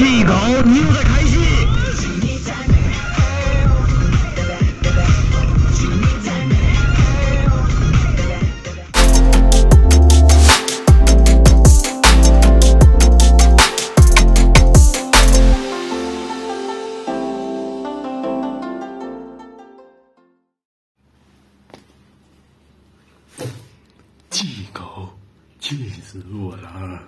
气狗！你又在开戏！气狗！气死我了！